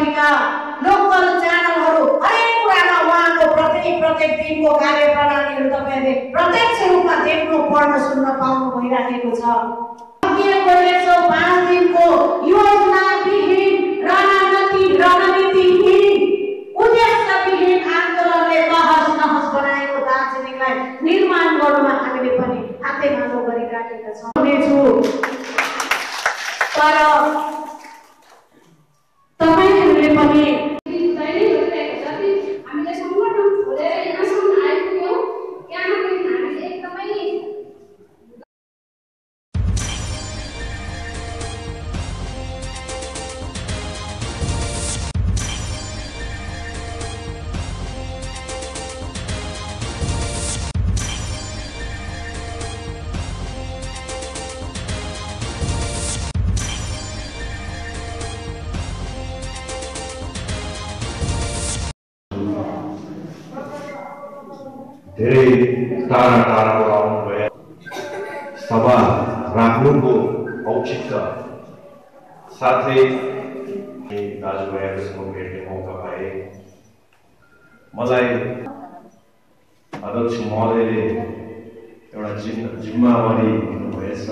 पत्रिका लोकल च्यानलहरू हरेक कुरामा उहाँको प्रत्येक प्रत्येक दिनको कार्य प्रणालीहरू तपाईँहरूले प्रत्यक्ष रूपमा देख्नु पढ्न सुन्न पाउनु भइराखेको छ। एक सौ पाँच दिनको योजना विहीन रणनीति रणनीतिहीन उद्देश्यविहीन आन्दोलनले तहस नहस बनाएको दार्जिलिङलाई निर्माण गर्नुमा हामीले पनि हातै माटो गरिराखेका छौँ। धेरै टाढा टाढाबाट आउनुभयो। सभा राख्नुको औचित्य। साथै दाजुभाइहरूसँग भेट्ने मौका पाए। मलाई अध्यक्ष महोदयले एउटा जिम् जिम्मावारी दिनुभएछ।